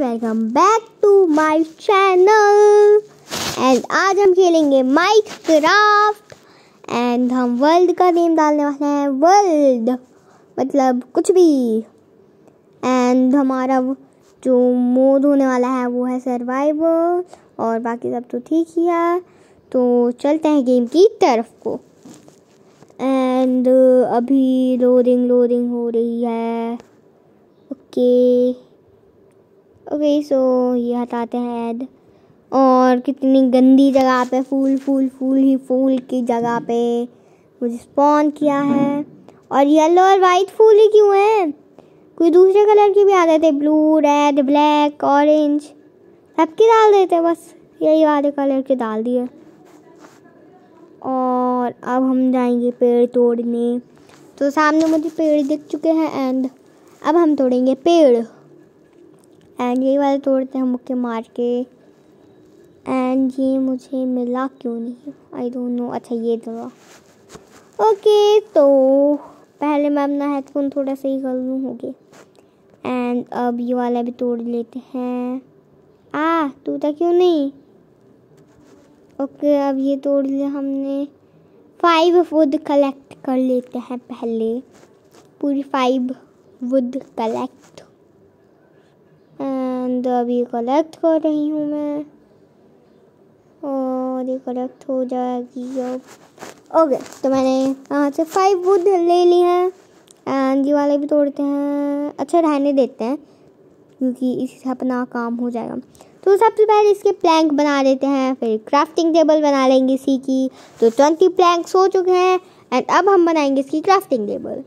Welcome back to my channel and आज हम खेलेंगे माइक क्राफ्ट एंड हम वर्ल्ड का नेम डालने वाले हैं वर्ल्ड मतलब कुछ भी. एंड हमारा जो मोड होने वाला है, वो है सर्वाइवल और बाकी सब तो ठीक ही है. तो चलते हैं गेम की तरफ़ को. एंड अभी लोडिंग लोडिंग हो रही है. ओके ओके सो ये हटाते हैं ऐड और कितनी गंदी जगह पे, फूल फूल फूल ही फूल की जगह पे मुझे स्पॉन किया है. और येलो और वाइट फूल ही क्यों हैं? कोई दूसरे कलर की भी आ जाते ब्लू रेड ब्लैक ऑरेंज सबकी डाल देते, बस यही वाले कलर के डाल दिए. और अब हम जाएँगे पेड़ तोड़ने. तो सामने मुझे पेड़ दिख चुके हैं एंड अब हम तोड़ेंगे पेड़. एंड ये वाले तोड़ते हैं मुक्के मार के। एंड ये मुझे मिला, क्यों नहीं? आई डोंट नो अच्छा ये दवा ओके तो पहले मैं अपना हेडफोन थोड़ा सही कर लूँ होगे एंड अब ये वाला भी तोड़ लेते हैं। आ टूटा क्यों नहीं? ओके, अब ये तोड़ लिया हमने। फाइव वुड कलेक्ट कर लेते हैं पहले। पूरी फाइव वुड कलेक्ट एंड अभी कलेक्ट कर रही हूँ मैं। और ये कलेक्ट हो जाएगी अब। ओके तो मैंने यहाँ से फाइव वुड ले ली है। एंड ये वाले भी तोड़ते हैं। अच्छा रहने देते हैं। क्योंकि इससे अपना काम हो जाएगा। तो सबसे पहले इसके प्लैंक बना देते हैं। फिर क्राफ्टिंग टेबल बना लेंगे इसी की। तो ट्वेंटी प्लैंक्स हो चुके हैं। एंड अब हम बनाएँगे इसकी क्राफ्टिंग टेबल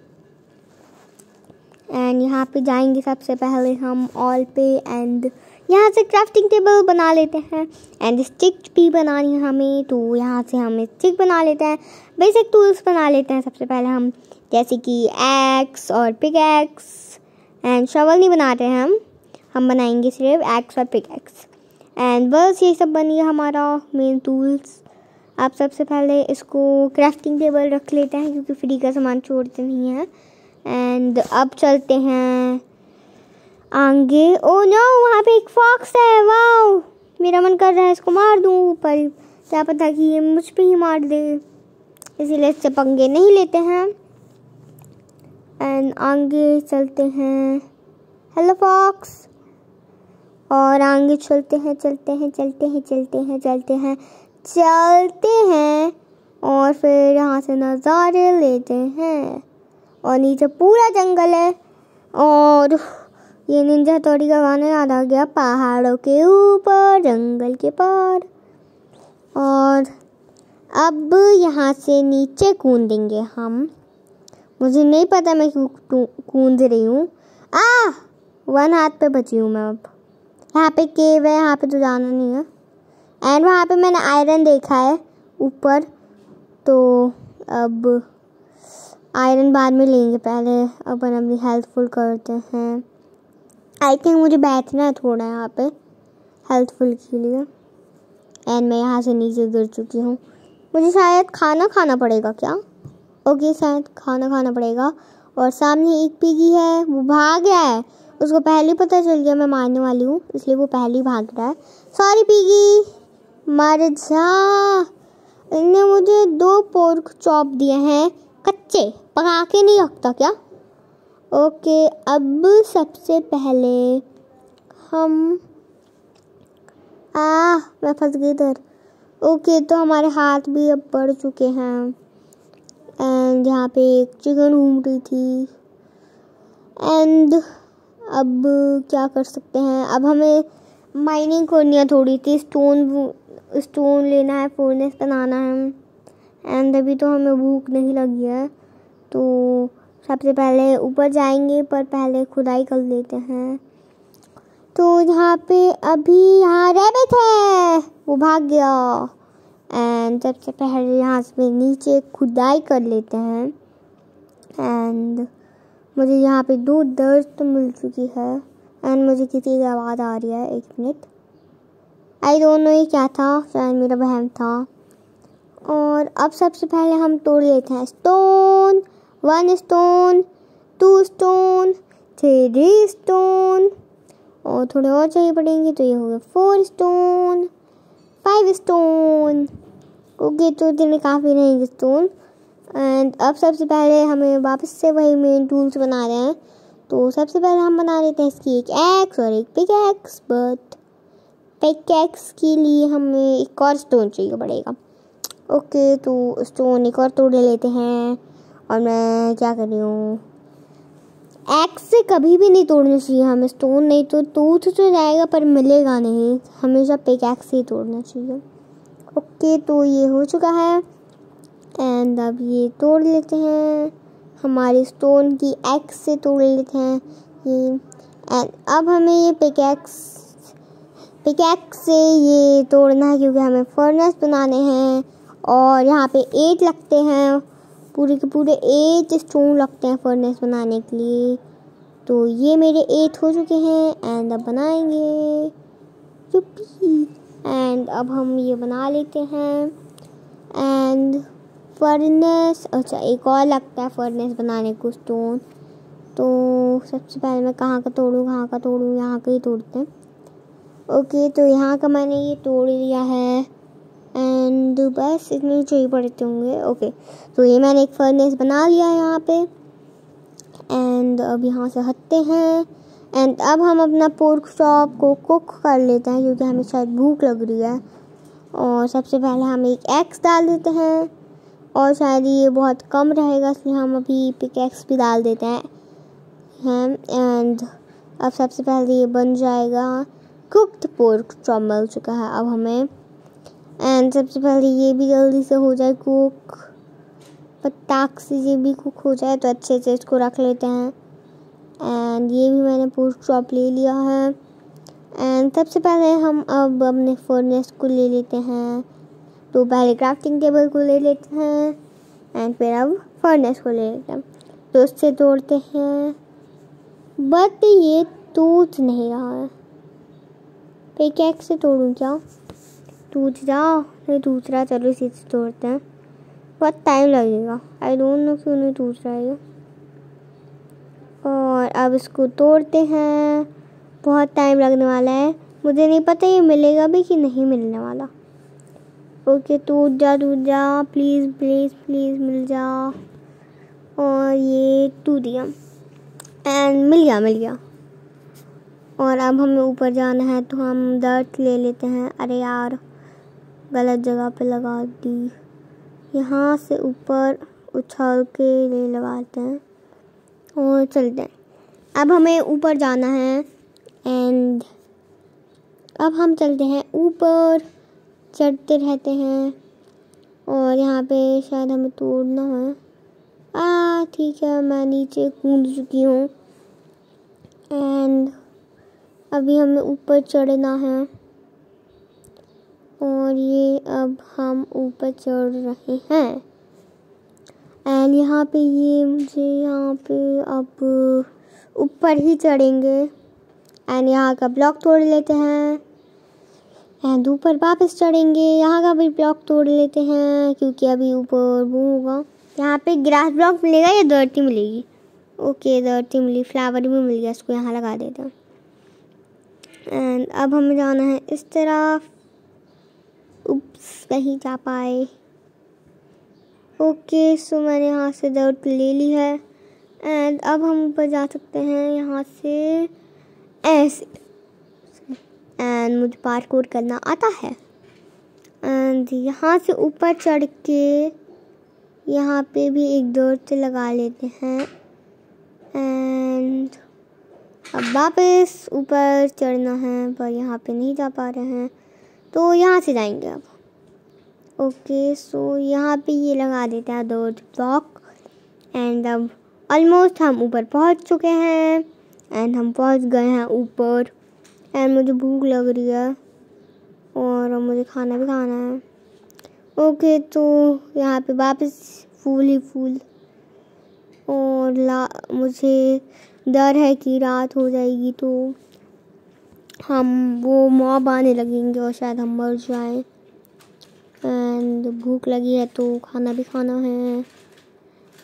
एंड यहाँ पे जाएँगे सबसे पहले हम ऑल पे एंड यहाँ से क्राफ्टिंग टेबल बना लेते हैं। एंड स्टिक भी बनानी है हमें तो यहाँ से हम स्टिक बना लेते हैं। बेसिक टूल्स बना लेते हैं सबसे पहले हम, जैसे कि एक्स और पिक एक्स एंड शवल नहीं बनाते हैं हम हम बनाएँगे सिर्फ़ एक्स और पिक एक्स एंड बस ये सब बनिए हमारा मेन टूल्स आप सबसे पहले इसको क्राफ्टिंग टेबल रख लेते हैं, क्योंकि फ्री का सामान छोड़ते नहीं हैं। एंड अब चलते हैं आगे। ओ नो वहाँ पे एक फॉक्स है। वाओ मेरा मन कर रहा है इसको मार दूँ पर क्या पता कि ये मुझ पे ही मार दे। इसीलिए इससे पंगे नहीं लेते हैं। एंड आगे चलते हैं। हेलो फॉक्स और आगे चलते हैं चलते हैं चलते हैं चलते हैं चलते हैं चलते हैं। और फिर यहाँ से नज़ारे लेते हैं। और नीचे पूरा जंगल है। और ये निंजा तोड़ी का गाना याद आ गया पहाड़ों के ऊपर, जंगल के पार। और अब यहाँ से नीचे कूदेंगे हम। मुझे नहीं पता मैं क्यों कूद रही हूँ। आ! वन हाथ पे बची हूँ मैं अब। यहाँ पे केव है, यहाँ पे तो जाना नहीं है। एंड वहाँ पे मैंने आयरन देखा है ऊपर। तो अब आयरन बाद में लेंगे पहले, अपन अपनी हेल्थ फुल करते हैं। आई थिंक मुझे बैठना है थोड़ा यहाँ पे हेल्थ फुल के लिए। एंड मैं यहाँ से नीचे गिर चुकी हूँ। मुझे शायद खाना खाना पड़ेगा क्या? ओके शायद खाना खाना पड़ेगा। और सामने एक पीगी है, वो भाग गया है। उसको पहले पता चल गया मैं मारने वाली हूँ, इसलिए वो पहले ही भाग रहा है। सॉरी पीगी मर जा। इनने मुझे दो पोर्क चॉप दिए हैं, कच्चे। पका के नहीं रखता क्या? ओके, अब सबसे पहले हम आ मैं फंस गई इधर। ओके तो हमारे हाथ भी अब बढ़ चुके हैं। एंड यहाँ पे एक चिकन घूम रही थी। एंड अब क्या कर सकते हैं? अब हमें माइनिंग करनी है थोड़ी सी। स्टोन स्टोन लेना है फोर्नेस बनाना है। एंड अभी तो हमें भूख नहीं लगी है। तो सबसे पहले ऊपर जाएँगे, पर पहले खुदाई कर लेते हैं। तो यहाँ पे अभी यहाँ रैबिट है, वो भाग गया। एंड सबसे पहले यहाँ से नीचे खुदाई कर लेते हैं। एंड मुझे यहाँ पे दो दर्द तो मिल चुकी है। एंड मुझे किसी की आवाज़ आ रही है, एक मिनट। आई डोंट नो ये क्या था, शायद मेरा बहन था। और अब सबसे पहले हम तोड़ लेते हैं। Stone one stone two stone three stone और थोड़े और चाहिए पड़ेंगे तो ये हो गया four stone five stone okay तो इतने काफ़ी रहेंगे स्टोन एंड अब सबसे पहले हमें वापस से वही मेन टूल्स बना रहे हैं। तो सबसे पहले हम बना लेते हैं इसकी एक एक्स और एक pickaxe but pickaxe के लिए हमें एक और स्टोन चाहिए पड़ेगा। ओके तो स्टोन एक और तोड़ लेते हैं। और मैं क्या कर रही हूँ? एक्स से कभी भी नहीं तोड़ना चाहिए हमें स्टोन नहीं तो टूथ तो जाएगा, पर मिलेगा नहीं। हमेशा पिक एक्स ही तोड़ना चाहिए। ओके तो ये हो चुका है। एंड अब ये तोड़ लेते हैं। हमारे स्टोन की एक्स से तोड़ लेते हैं। ये एंड अब हमें ये पिकैक्स पिकैक्स से ये तोड़ना है, क्योंकि हमें फर्नेस बनाने हैं। और यहाँ पे एट लगते हैं। पूरे के पूरे एट स्टोन लगते हैं फर्नेस बनाने के लिए। तो ये मेरे एट हो चुके हैं एंड अब बनाएँगे। एंड अब हम ये बना लेते हैं। एंड फर्नेस अच्छा एक और लगता है फर्नेस बनाने को स्टोन तो सबसे पहले मैं कहाँ का तोड़ूँ, कहाँ का तोड़ूँ, यहाँ का ही तोड़ते हैं। ओके तो यहाँ का मैंने ये तोड़ लिया है। एंड बस इतने चाहिए पड़ते होंगे ओके तो ये मैंने एक फर्नेस बना लिया है यहाँ पे. एंड अब यहाँ से हटते हैं. एंड अब हम अपना पोर्क चॉप को कुक कर लेते हैं, क्योंकि हमें शायद भूख लग रही है. और सबसे पहले हम एक एग्स डाल देते हैं. और शायद ये बहुत कम रहेगा, इसलिए हम अभी पिक एक्स भी डाल देते हैं. हैं एंड अब सबसे पहले ये बन जाएगा कुकड पोर्क चॉप मिल चुका है. अब हमें एंड सबसे पहले ये भी जल्दी से हो जाए कुक। पटाख से ये भी कुक हो जाए तो अच्छे से इसको रख लेते हैं। एंड ये भी मैंने पोस्ट चॉप ले लिया है। एंड सबसे पहले हम अब अपने फर्नेस को ले लेते हैं। तो पहले क्राफ्टिंग टेबल को ले लेते हैं। एंड फिर अब फर्नेस को ले लेते हैं। तो उससे तोड़ते हैं। बट ये टूट नहीं रहा है। पे कैक से तोड़ूँ क्या? टूट जा, नहीं रहा चलो इसी से तोड़ते हैं। बहुत टाइम लगेगा। आई डोंट नो क्यों नहीं टूट रहा है और अब इसको तोड़ते हैं। बहुत टाइम लगने वाला है। मुझे नहीं पता ये मिलेगा भी कि नहीं मिलने वाला। ओके टूट जा टूट जा। प्लीज़ प्लीज़ प्लीज़ मिल जा। और ये टूट गया एंड मिल गया मिल गया। और अब हमें ऊपर जाना है तो हम दर्द ले लेते हैं। अरे यार। गलत जगह पे लगा दी। यहाँ से ऊपर उछाल के ले लगाते हैं। और चलते हैं। अब हमें ऊपर जाना है। एंड अब हम चलते हैं ऊपर। चढ़ते रहते हैं। और यहाँ पे शायद हमें तोड़ना है। आ ठीक है, मैं नीचे कूद चुकी हूँ। एंड अभी हमें ऊपर चढ़ना है। और ये अब हम ऊपर चढ़ रहे हैं। एंड यहाँ पे ये मुझे यहाँ पे अब ऊपर ही चढ़ेंगे। एंड यहाँ का ब्लॉक तोड़ लेते हैं। एंड ऊपर वापस चढ़ेंगे। यहाँ का भी ब्लॉक तोड़ लेते हैं, क्योंकि अभी ऊपर वो होगा। यहाँ पे ग्रास ब्लॉक मिलेगा या धरती मिलेगी? ओके धरती मिली फ्लावर भी मिल गया, इसको यहाँ लगा देते हैं। एंड अब हमें जाना है इस तरफ़। उप्स नहीं जा पाए। ओके, सो मैंने यहाँ से दर्द ले ली है। एंड अब हम ऊपर जा सकते हैं यहाँ से। ऐसे एंड मुझे पार्कोर करना आता है। एंड यहाँ से ऊपर चढ़ के यहाँ पे भी एक दौड़ लगा लेते हैं। एंड अब वापस ऊपर चढ़ना है, पर यहाँ पे नहीं जा पा रहे हैं। तो यहाँ से जाएँगे अब। ओके सो यहाँ पे ये लगा देते हैं दो ब्लॉक एंड अब ऑलमोस्ट हम ऊपर पहुँच चुके हैं एंड हम पहुँच गए हैं ऊपर। एंड मुझे भूख लग रही है और मुझे खाना भी खाना है। ओके तो यहाँ पे वापस फूल ही फूल। और ला, मुझे डर है कि रात हो जाएगी तो। हम वो मॉब आने लगेंगे और शायद हम मर जाएँ। एंड भूख लगी है तो खाना भी खाना है।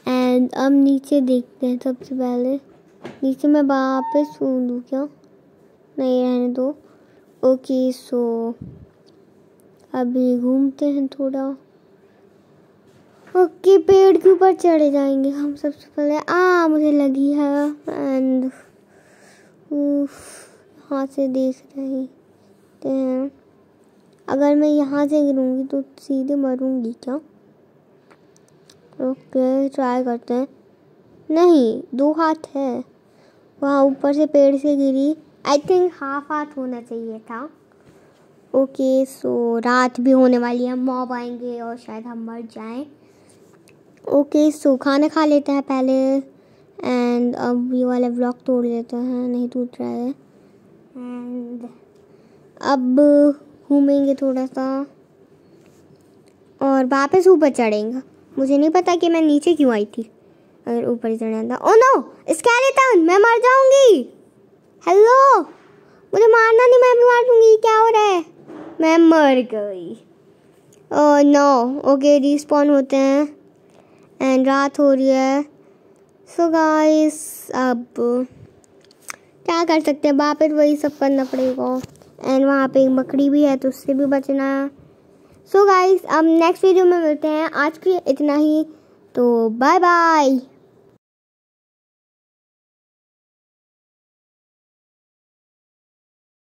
एंड अब नीचे देखते हैं सबसे पहले। नीचे मैं वापस सुन दूँ क्या? नहीं, रहने दो। ओके सो अभी घूमते हैं थोड़ा। ओके पेड़ के ऊपर चढ़े जाएँगे हम सबसे पहले। आ, मुझे लगी है। एंड यहाँ से देख रहे हैं अगर मैं यहाँ से गिरूँगी तो सीधे मरूँगी क्या? ओके ट्राई करते हैं। नहीं, दो हाथ है। वहाँ ऊपर से पेड़ से गिरी। आई थिंक हाफ़ हाथ होना चाहिए था। ओके सो रात भी होने वाली है। मॉब आएँगे और शायद हम मर जाएँ। ओके सो खाना खा लेते हैं पहले। एंड अब ये वाला ब्लॉक तोड़ लेते हैं। नहीं टूट रहा है। एंड अब घूमेंगे थोड़ा सा। और वापस ऊपर चढ़ेंगे। मुझे नहीं पता कि मैं नीचे क्यों आई थी। अगर ऊपर चढ़ना था ओ नो स्केलेटन मैं मर जाऊँगी! हेलो मुझे मारना नहीं, मैं भी मार दूँगी। क्या हो रहा है? मैं मर गई। नो ओके रिस्पॉन होते हैं। एंड रात हो रही है। सो so गाइस अब क्या कर सकते हैं? वहाँ पर वही सब करना पड़ेगा। एंड वहाँ पे एक बकरी भी है तो उससे भी बचना। है सो गाइस अब नेक्स्ट वीडियो में मिलते हैं। आज के इतना ही। तो बाय बाय